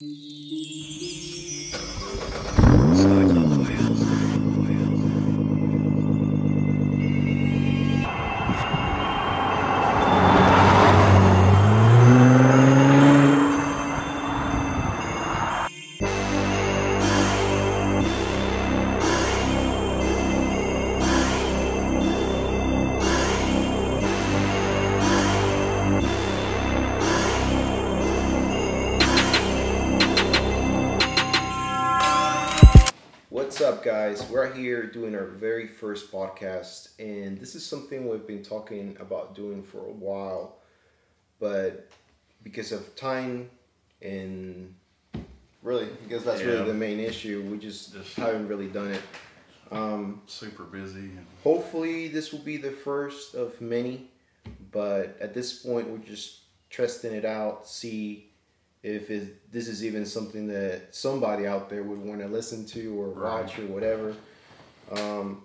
What's doing our very first podcast, and this is something we've been talking about doing for a while, but because of time and really, because that's Yeah. really the main issue, we just, Just- haven't really done it. Um, super busy hopefully, this will be the first of many, but at this point, we're just testing it out, see if it, this is even something that somebody out there would want to listen to or Right. watch or whatever. Um,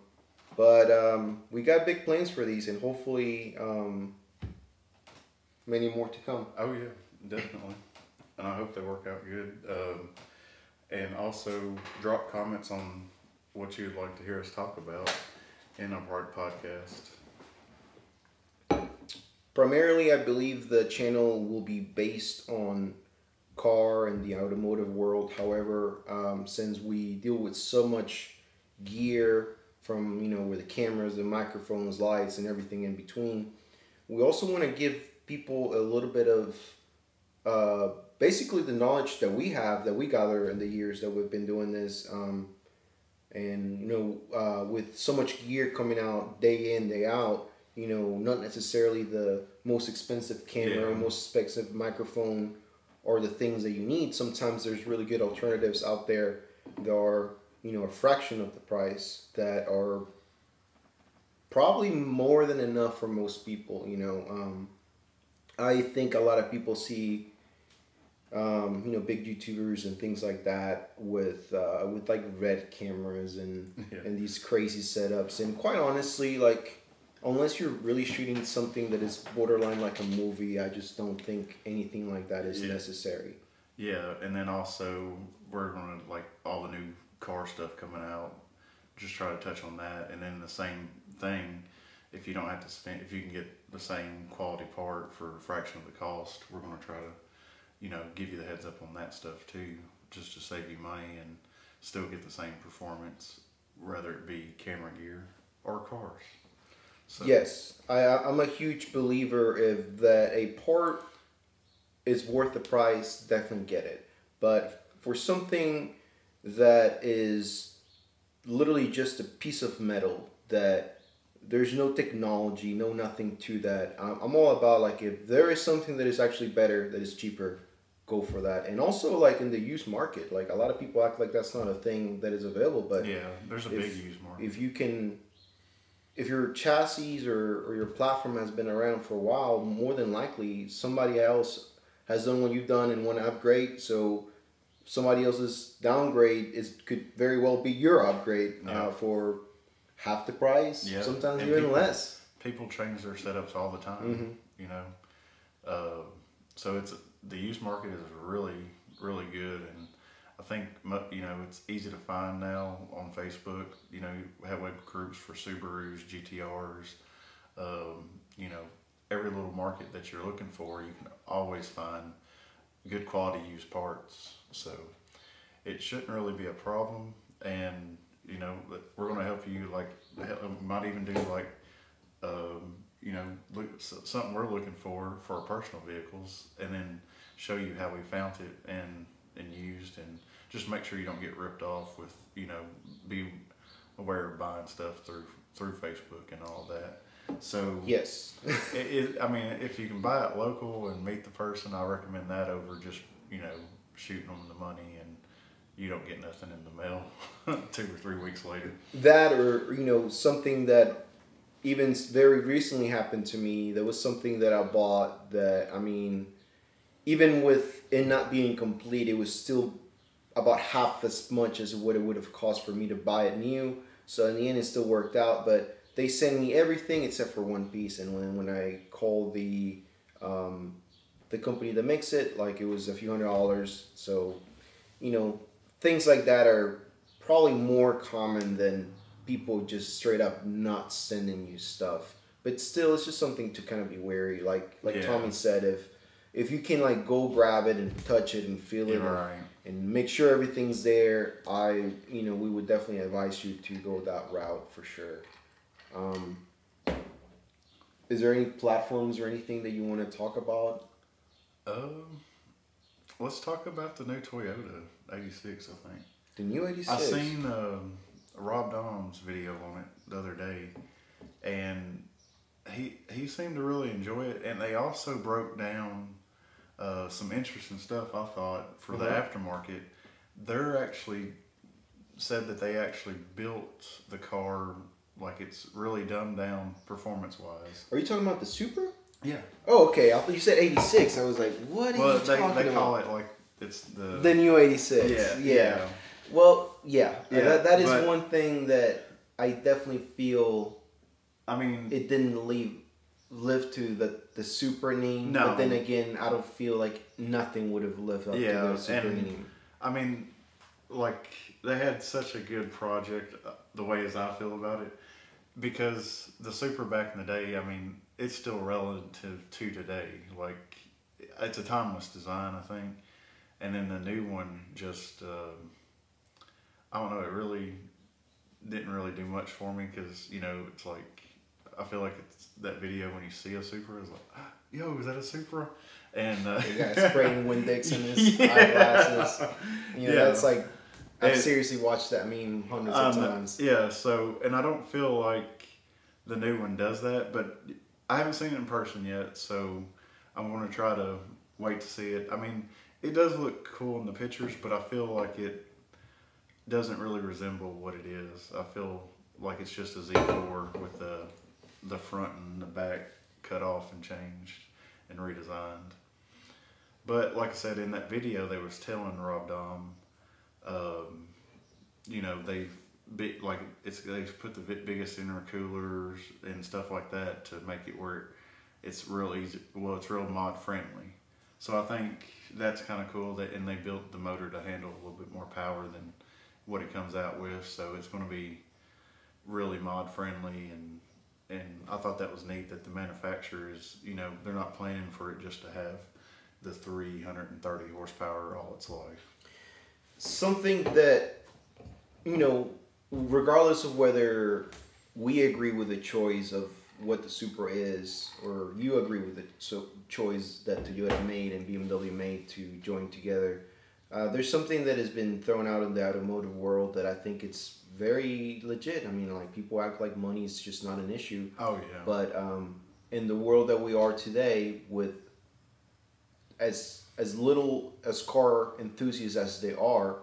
but um, we got big plans for these, and hopefully, um, many more to come. oh yeah, definitely. And I hope they work out good. Um, and also drop comments on what you'd like to hear us talk about in our part podcast. Primarily, I believe the channel will be based on car and the automotive world. However, um, since we deal with so much gear from you know where the cameras, the microphones, lights, and everything in between, we also want to give people a little bit of uh, basically the knowledge that we have that we gather in the years that we've been doing this. Um, and you know, uh, with so much gear coming out day in day out, you know, not necessarily the most expensive camera, Yeah. most expensive microphone, or the things that you need. Sometimes there's really good alternatives out there that are, you know, a fraction of the price that are probably more than enough for most people. You know, um, I think a lot of people see um, you know, big YouTubers and things like that with uh, with like red cameras and Yeah. and these crazy setups. And quite honestly, like unless you're really shooting something that is borderline like a movie, I just don't think anything like that is Yeah. necessary. Yeah, and then also we're gonna like all the new car stuff coming out. Just try to touch on that, and then the same thing. If you don't have to spend, if you can get the same quality part for a fraction of the cost, we're gonna try to, you know, give you the heads up on that stuff too, just to save you money and still get the same performance, whether it be camera gear or cars. So, Yes, I, I'm a huge believer if that a part is worth the price, definitely get it. But for something that is literally just a piece of metal that there's no technology, no nothing to that. I'm, I'm all about like if there is something that is actually better, that is cheaper, go for that. And also like in the used market, like a lot of people act like that's not a thing that is available, but yeah, there's a if- big use market. if you can if your chassis or, or your platform has been around for a while more than likely somebody else has done what you've done and want to upgrade so somebody else's downgrade is could very well be your upgrade Yeah. uh, for half the price Yeah, sometimes and even people- less people change their setups all the time. Mhm. You know, uh, so it's the used market is really really good, and I think you know it's easy to find now on Facebook. You know, have web groups for Subarus, GTRs. Um, you know, every little market that you're looking for, you can always find good quality used parts. So it shouldn't really be a problem, and you know we're going to help you. Like, might even do like um, you know, look, something we're looking for for our personal vehicles, and then show you how we found it and and used, and just make sure you don't get ripped off with, you know, be aware of buying stuff through through Facebook and all that. So yes. it, it, I mean, if you can buy it local and meet the person, I recommend that over just you know shooting them the money and you don't get nothing in the mail two or three weeks later. that or you know something that even very recently happened to me. There was something that i bought that i mean even with it not being complete it was still about half as much as what it would have cost for me to buy it new. So in the end it still worked out but they send me everything except for one piece and when, when i called the um, the company that makes it, like it was a few hundred dollars. So, you know, things like that are probably more common than people just straight up not sending you stuff. But still, it's just something to kind of be wary. Like like Yeah. Tommy said, if if you can like go grab it and touch it and feel it Yeah, and, and make sure everything's there, I you know we would definitely advise you to go that route for sure. Um, is there any platforms or anything that you want to talk about? Um, let's talk about the new Toyota '86. I think The new '86. I seen um, Rob Dahm's video on it the other day, and he he seemed to really enjoy it. And they also broke down uh, some interesting stuff. I thought for the Uh-huh. aftermarket, they're actually said that they actually built the car like it's really dumbed down performance wise. Are you talking about the Supra? Yeah. Oh, okay. I thought you said eighty six. I was like, what are Well, you they, talking they about? call it like it's the the new eighty six. yeah yeah. Well, yeah. Yeah, that, that is but- one thing that I definitely feel I mean, it didn't leave live to the the Supra name. No. But then again, I don't feel like nothing would have lived up Yeah, to the Supra and- name. I mean, like they had such a good project. uh, The way as I feel about it, because the Supra back in the day, I mean, it's still relative to today. Like it's a timeless design, I think. And then the new one just, uh, I don't know, it really didn't really do much for me because you know it's like I feel like it's that video when you see a Supra is like, "Ah, yo, is that a Supra? And uh, spraying Windex in his Yeah. eyeglasses. You know, Yeah. that's like I've And- seriously watched that meme hundreds of Um, times. Yeah, so and I don't feel like the new one does that, but I haven't seen it in person yet, so I'm gonna try to wait to see it. I mean, it does look cool in the pictures, but I feel like it doesn't really resemble what it is. I feel like it's just a Z4 with the the front and the back cut off and changed and redesigned. But like I said in that video, they was telling Rob Dahm, um, you know, they like it's they've put the bi- biggest intercoolers and stuff like that to make it where it's real easy. Well, it's real mod friendly. So I think that's kind of cool that and they built the motor to handle a little bit more power than what it comes out with. So it's going to be really mod friendly and and I thought that was neat that the manufacturer is you know they're not planning for it just to have the 330 horsepower all its life. Something that you know regardless of whether we agree with the choice of what the Supra is or you agree with the so choice that Toyota made and BMW made to join together uh, there's something that has been thrown out in the automotive world that I think it's very legit I mean like people act like money is just not an issue Oh yeah. but um, in the world that we are today, with as as little as car enthusiasts as they are,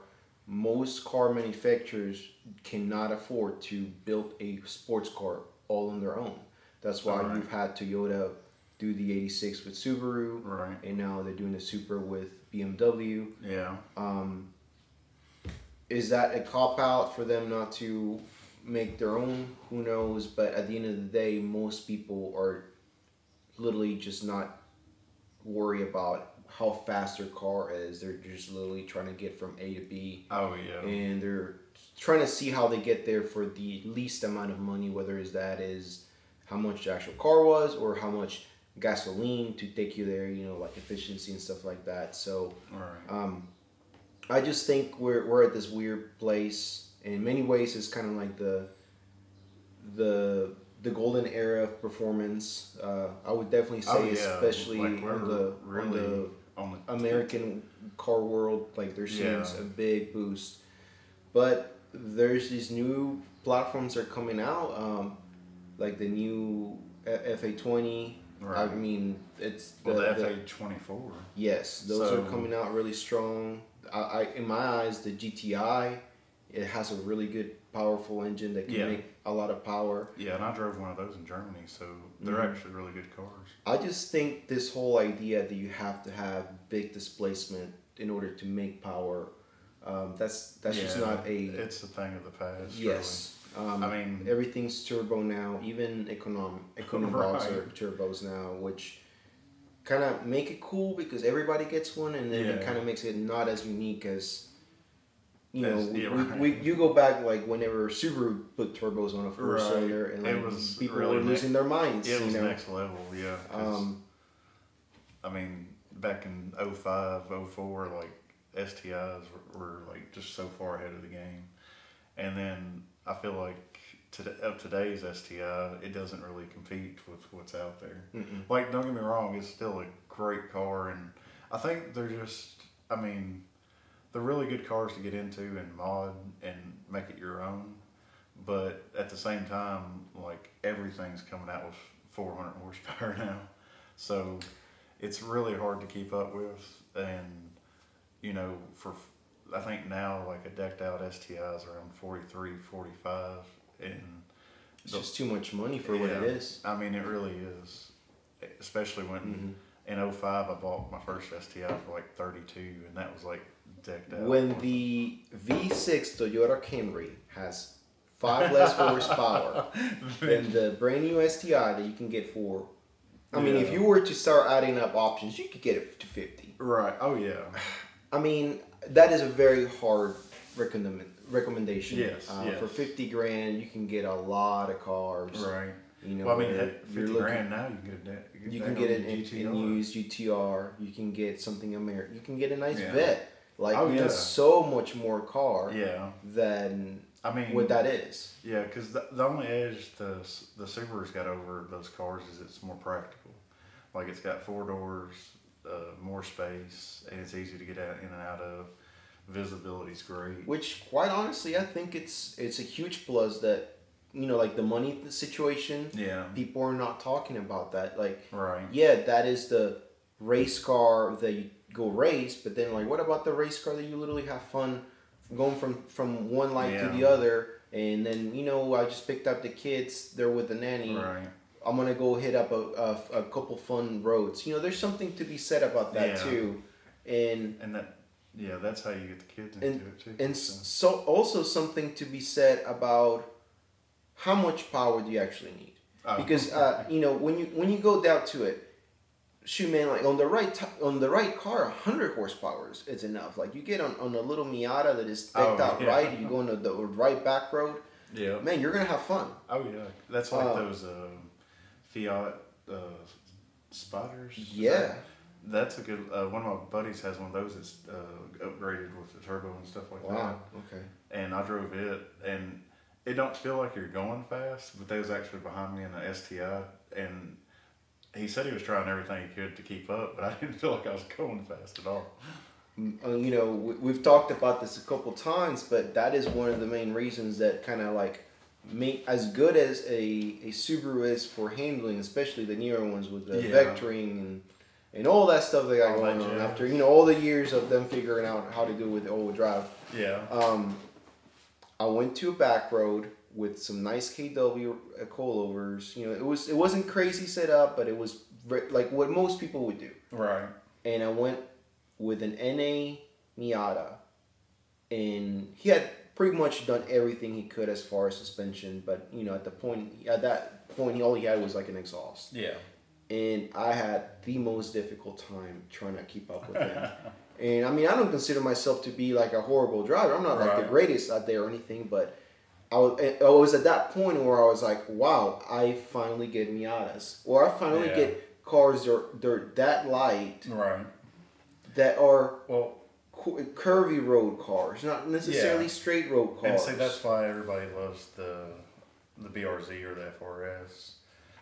most car manufacturers cannot afford to build a sports car all on their own. That's why Right. you've had Toyota do the '86 with Subaru, right. and now they're doing the Supra with BMW. Yeah. Um, is that a cop out for them not to make their own? Who knows? But at the end of the day, most people are literally just not worry about how fast their car is. They're just literally trying to get from A to B, Oh yeah. and they're trying to see how they get there for the least amount of money. Whether is that is how much the actual car was, or how much gasoline to take you there. You know, like efficiency and stuff like that. So. Right. Um, I just think we're we're at this weird place. In many ways, it's kind of like the the the golden era of performance. Uh, I would definitely say, Oh, yeah. especially Like, on the really On the American car world, like they're seeing Yeah. a big boost. But there's these new platforms that are coming out, um, like the new FA twenty. Right. I mean, it's the, well, the the- FA twenty four. Yes, those So- are coming out really strong. I, I, in my eyes, the GTI, it has a really good, powerful engine that can Yeah. make a lot of power. Yeah, and I drove one of those in Germany, so they're Mhm. actually really good cars. I just think this whole idea that you have to have big displacement in order to make power, um, that's that's just not a It's a thing of the past. yes. Um, I mean, everything's turbo now. Even econom econom Right. are turbos now, which kind of make it cool because everybody gets one, and then it kind of makes it not as unique as. You know, we, yeah, we, right. we, you go back like whenever Subaru put turbos on a four Right. cylinder, and It like, was people really were losing their minds. It was know, next level, yeah. um, I mean, back in 05, 04, like STIs were, were like just so far ahead of the game. And then I feel like to, of today's STI, it doesn't really compete with what's out there. mm-mm. Like, don't get me wrong, it's still a great car, and I think they're just, I mean, they're really good cars to get into and mod and make it your own. But at the same time, like everything's coming out with 400 horsepower now, so it's really hard to keep up with. And you know, for I think now like a decked out STI is around 43, 45, and it's the- just too much money for what it is. I mean, it really is. Especially when Mhm. in 05 I bought my first STI for like 32 and that was like decked out. When the V6 Toyota Camry has five less horsepower than the brand new STI that you can get for. I mean, if you were to start adding up options, you could get it to 50. right. Oh yeah. I mean, that is a very hard recommend recommendation. Yes, Uh, yes. For 50 grand, you can get a lot of cars. Right. You know, well, I mean, at 50 you're looking- grand now you can get a da- you You can get an, an used GTR. You can get something American. You can get a nice Yeah. vet. Like, Oh, yeah. so much more car Yeah. than I mean, what that is. Yeah, because the, the only edge the the Subaru's got over those cars is it's more practical. Like it's got four doors, uh, more space, and it's easy to get out in and out of. Visibility's great. Which, quite honestly, I think it's it's a huge plus that you know, like the money situation. Yeah. People are not talking about that. Like, Right. yeah, that is the race car that you go race, but then like, what about the race car that you literally have fun going from from one light to the other? And then you know, I just picked up the kids. They're with the nanny. Right. I'm gonna go hit up a, a, a couple fun roads. You know, there's something to be said about that Yeah. too, and And that, yeah, that's how you get the kids into And- it too. and so. so also something to be said about how much power do you actually need? Oh, Because uh, you know when you when you go down to it, shoot man, like on the right t- on the right car, hundred horsepower is, enough. Like you get on, on a little Miata that is decked Oh, out yeah. right, you go on the, the right back road, yeah. man, you're gonna have fun. Oh yeah, that's like Uh, those um Fiat uh, Spiders. Yeah. that- that's a good. Uh, one of my buddies has one of those that's uh, upgraded with the turbo and stuff like Wow. Okay. And I drove it, and it don't feel like you're going fast, but they was actually behind me in the STI, and he said he was trying everything he could to keep up, but I didn't feel like I was going fast at all. uh, you know, we, we've talked about this a couple times, but that is one of the main reasons that kind of like make as good as a, a Subaru is for handling, especially the newer ones with the Yeah. vectoring and and all that stuff they got All that going on after you know all the years of them figuring out how to do with the all drive. Yeah. Um, I went to a back road with some nice KW coilovers. You know, it was it wasn't crazy set up, but it was like what most people would do Right. and I went with an NA Miata, and he had pretty much done everything he could as far as suspension. But you know, at the point at that point, he all he had was like an exhaust, Yeah. and I had the most difficult time trying to keep up with him. and I mean, I don't consider myself to be like a horrible driver. I'm not like the greatest out there or anything, but. I was, I was at that point where I was like, wow, I finally get Miatas. Or I finally Yeah. get cars that are they're that light Right. that are Well, cu- curvy road cars, not necessarily Yeah. straight road cars. And see, that's why everybody loves the the BRZ or the FRS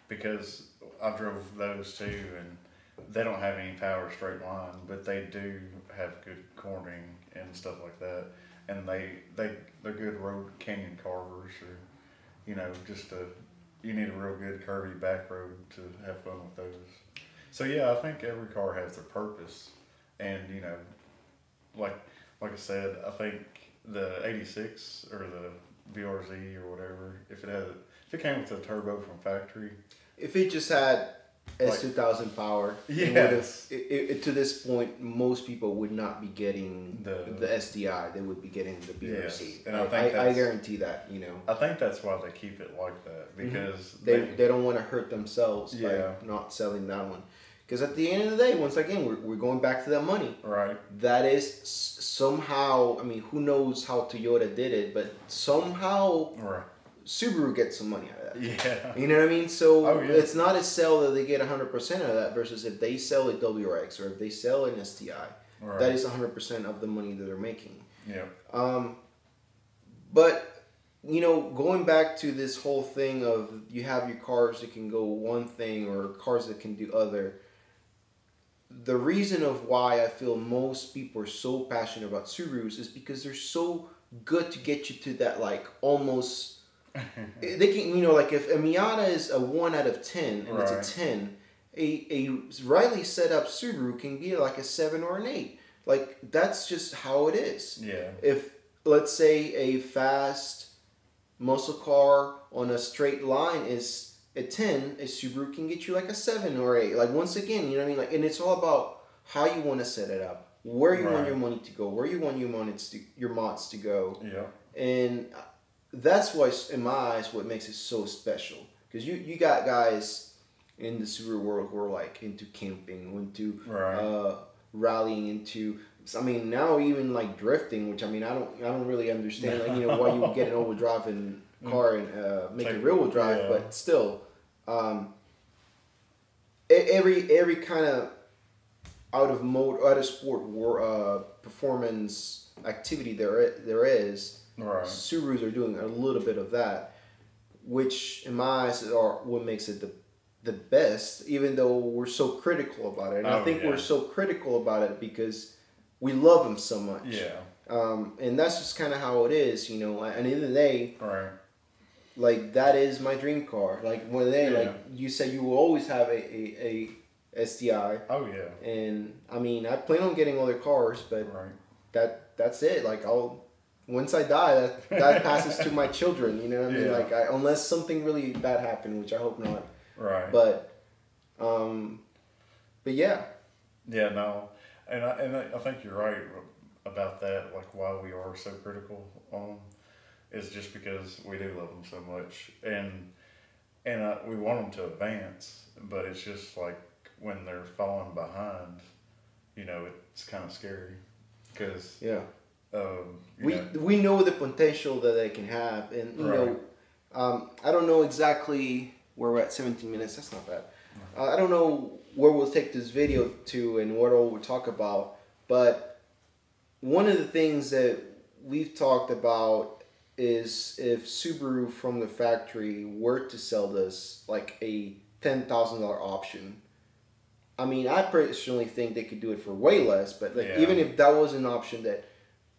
because I drove those too, and they don't have any power straight line, but they do have good cornering and stuff like that. And they they they're good road canyon carvers, or you know, just a you need a real good curvy back road to have fun with those. So yeah, I think every car has their purpose, and you know, like like I said, I think the '86 or the BRZ or whatever, if it had if it came with a turbo from factory, if it just had S two thousand power, Yes. would've- it, it, to this point, most people would not be getting the, The- STI. They would be getting the BRZ. Yes, and I I, think I, I guarantee that. You know, I think that's why they keep it like that because Mm-hmm. they they, they don't want to hurt themselves Yeah. by not selling that one. Because at the end of the day, once again, we're, we're going back to that money. Right. That is somehow, I mean, who knows how Toyota did it, but somehow Right. Subaru gets some money out of that. Yeah. You know what I mean? So Oh, yeah. it's not a sell that they get 100% of that versus if they sell a WRX or if they sell an STI, Right. that is 100% of the money that they're making. Yeah. Um, but you know, going back to this whole thing of you have your cars that can go one thing or cars that can do other. The reason of why I feel most people are so passionate about Subarus is because they're so good to get you to that like almost. They can you know like if a Miata is a one out of ten and Right. it's a ten, a a rightly set up Subaru can be like a seven or an eight. Like that's just how it is Yeah. if let's say a fast muscle car on a straight line is a 10 a subaru can get you like a 7 or 8 like once again you know what i mean like and it's all about how you want to set it up where you want your money to go where you want your mods to your mods to go Yeah. and that's why in my eyes what makes it so special because you you got guys in the super world who are like into camping into Right. uh, rallying into. I mean, now even like drifting, which I mean, I don't, I don't really understand. Like, you know, why you would get an all-wheel drive in car and uh, make it Take- rear-wheel drive, yeah. but still, um, every every kind of out of mode, out of sport war uh, performance activity there there is. Right. Subarus are doing a little bit of that, which in my eyes are what makes it the the best. Even though we're so critical about it, and I Oh, think yeah. we're so critical about it because we love them so much. Yeah. Um, and that's just kind of how it is, you know. And at the end of the day, Right. like that is my dream car. Like one day, Yeah. like you said, you will always have a, a, a STI, Oh yeah. and I mean, I plan on getting other cars, but Right. that that's it. Like I'll once I die, that that passes to my children. You know what I mean? Yeah. Like I, unless something really bad happened, which I hope not. Right. But, um, but yeah, Yeah, no, and I, and I I think you're right about that. Like why we are so critical on them is just because we do love them so much, and and uh, we want them to advance. But it's just like when they're falling behind, you know, it's kind of scary because yeah. Um, We know, we know the potential that they can have, and you know, um, I don't know exactly where we're at. 17 minutes. That's not bad. Uh, I don't know where we'll take this video to and what all we'll talk about, but one of the things that we've talked about is if Subaru from the factory were to sell this like a ten thousand dollar option. I mean, I personally think they could do it for way less, but like Yeah. even if that was an option that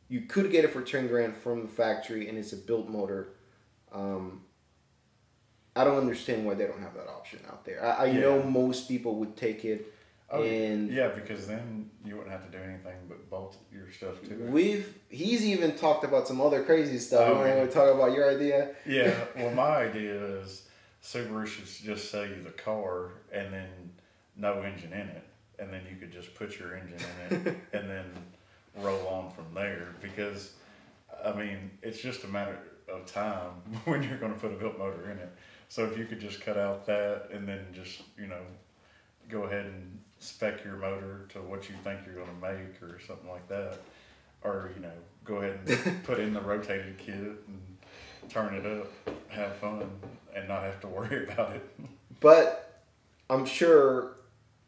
you could get it for ten grand from the factory and it's a built motor, um, I don't understand why they don't have that option out there. I, I know most people would take it, oh, and yeah, because then you wouldn't have to do anything but bolt your stuff to it. we've he's even talked about some other crazy stuff. Oh, want yeah. to talk about your idea? Yeah, well, my idea is Subaru should just sell you the car and then no engine in it, and then you could just put your engine in it and then roll on from there. Because, I mean, it's just a matter of time when you're going to put a built motor in it. So if you could just cut out that and then just you know go ahead and spec your motor to what you think you're going to make or something like that, or you know go ahead and put in the rotated kit and turn it up, have fun, and not have to worry about it. But I'm sure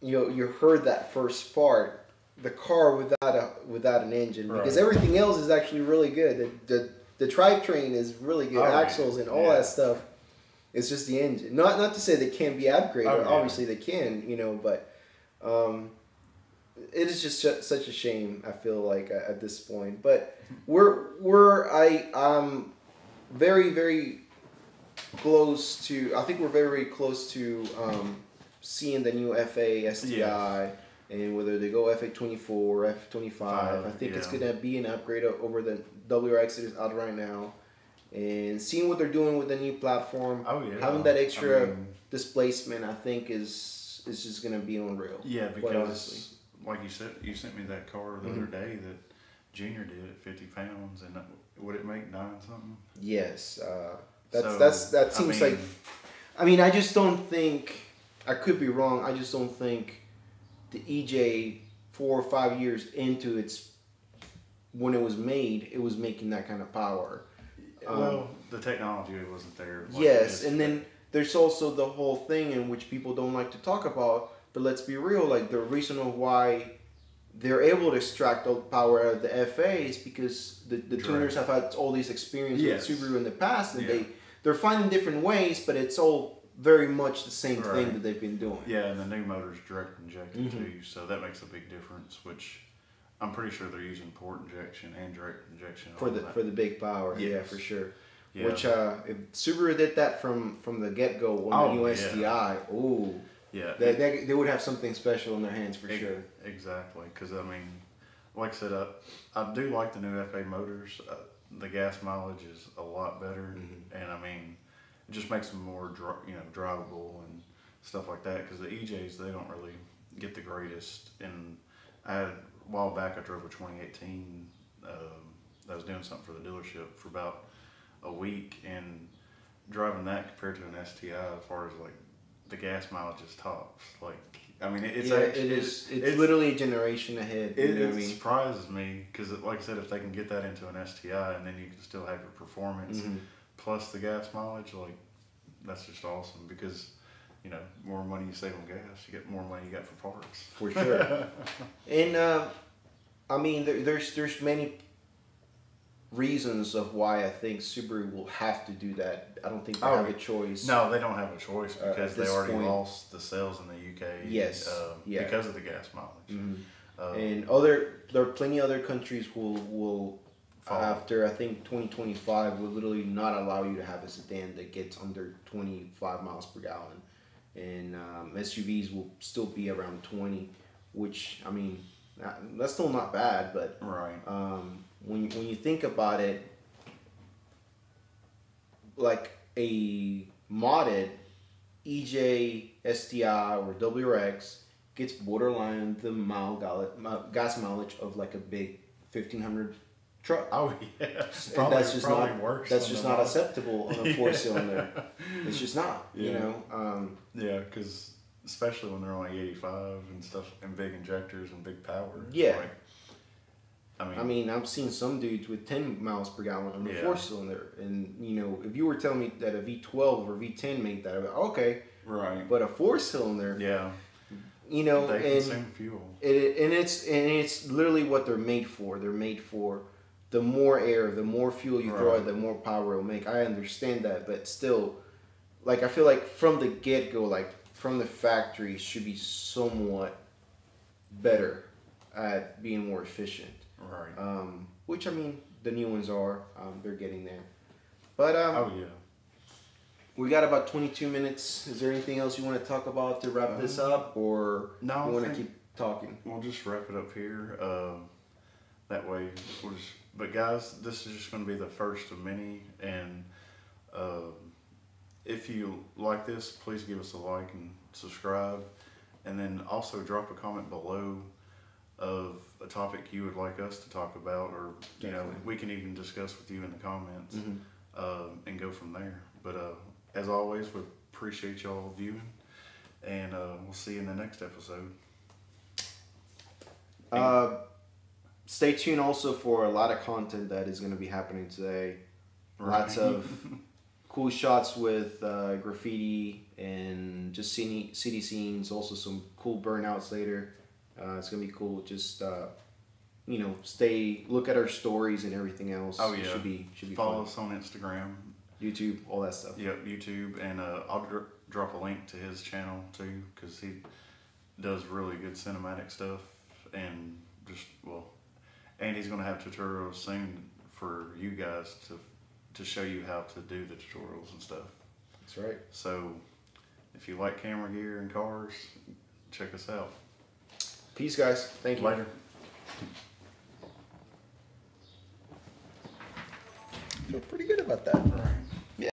you know, you heard that first part, the car without a without an engine, because Right. everything else is actually really good. The the, the drivetrain is really good, Oh, yeah. axles and all Yeah. that stuff. It's just the engine. Not not to say they can't be upgraded. Oh, yeah. Obviously they can, you know, but um, it is just such a shame. I feel like at, this point, but we're we're I um very very close to. I think we're very very close to um, seeing the new FA STI. And whether they go FA twenty four, F twenty five, I think it's gonna be an upgrade over the WRX that is out right now, and seeing what they're doing with the new platform, Oh yeah, having that extra I mean, displacement, I think is is just gonna be unreal. yeah, because like you said, you sent me that car the Mhm. other day that Junior did at fifty pounds, and would it make nine something? Yes, uh, that's So, that's that I seems mean, like. I mean, I just don't think I could be wrong. I just don't think the EJ four or five years into its when it was made, it was making that kind of power. Um, well, the technology wasn't there. like yes, and then there's also the whole thing in which people don't like to talk about. But let's be real, like the reason of why they're able to extract all the power out of the FA is because the, the Direct. tuners have had all this experience Yes. with Subaru in the past, and Yeah. they they're finding different ways, but it's all very much the same thing that they've been doing. Yeah, and the new motor's direct injected Mhm. too, so that makes a big difference. Which I'm pretty sure they're using port injection and direct injection For the that. for the big power, yeah, for sure. yeah. Which uh, if Subaru did that from from the get go on Oh, the new yeah. STI, ooh, yeah, they, they, they would have something special in their hands for Ex- sure. Exactly, because I mean, like I said, I, I do like the new FA motors. Uh, the gas mileage is a lot better, Mhm. and I mean, it just makes them more dri- you know drivable and stuff like that. Because the EJs they don't really get the greatest. And I had, a while back I drove a 2018. Um, I was doing something for the dealership for about a week, and driving that compared to an STI, as far as like the gas mileage is tops. Like I mean, it, it's yeah, actually, it is. It's, it's- literally a generation ahead. it, you know it I mean? surprises me because, like I said, if they can get that into an STI and then you can still have your performance Mhm. Plus the gas mileage, like that's just awesome. Because you know, more money you save on gas, you get more money you got for parts. For sure. and uh, I mean, there, there's there's many reasons of why I think Subaru will have to do that. I don't think they Oh, have a choice. No, they don't have a choice Uh, because they already point- lost the sales in the UK. Yes, um, yeah. because of the gas mileage. Mhm. Um, And other there are plenty other countries will will After I think 2025 will literally not allow you to have a sedan that gets under 25 miles per gallon, and um, SUVs will still be around 20, which I mean that's still not bad, but right. um, when when you think about it, like a modded EJ STI or WRX gets borderline the mile gas mileage of like a big fifteen hundred truck. Oh yes, And probably, that's just not worse. that's just not acceptable on a four cylinder. It's just not. You know. Um, Yeah, because especially when they're on E85 and stuff, and big injectors and big power. Yeah. Like, I mean, I mean, I've seen some dudes with 10 miles per gallon on a Yeah. four cylinder. And, you know, if you were telling me that a V12 or V10 made that, I'd be like, okay. right. But a four cylinder, Yeah, you know, they and, fuel. it, and it's and it's literally what they're made for. They're made for the more air, the more fuel you throw Right. at, the more power it'll make. I understand that, but still, like I feel like from the get go, like from the factory, should be somewhat better at being more efficient. Right. Um, which I mean, the new ones are. Um, they're getting there. But um, oh yeah. we got about 22 minutes. Is there anything else you want to talk about to wrap this up, or No, you want to keep talking? We'll just wrap it up here. Um, that way, we'll just. But guys, this is just going to be the first of many, and um, if you like this, please give us a like and subscribe, and then also drop a comment below of a topic you would like us to talk about, or you know, we can even discuss with you in the comments, Mhm. um, and go from there. But uh, as always, we appreciate y'all viewing, and uh, we'll see you in the next episode. Stay tuned also for a lot of content that is going to be happening today. Lots of cool shots with uh, graffiti and just city, city scenes. Also some cool burnouts later. Uh, it's gonna be cool. Just uh, you know, stay look at our stories and everything else. Oh, It yeah. should be should be Follow fun. us on Instagram, YouTube, all that stuff. yep, YouTube, and uh, I'll dr- drop a link to his channel too because he does really good cinematic stuff and just well, and he's gonna have tutorials soon for you guys to to show you how to do the tutorials and stuff. That's right. So if you like camera gear and cars, check us out. Peace, guys. Thank you. Later. Feel pretty good about that. Right.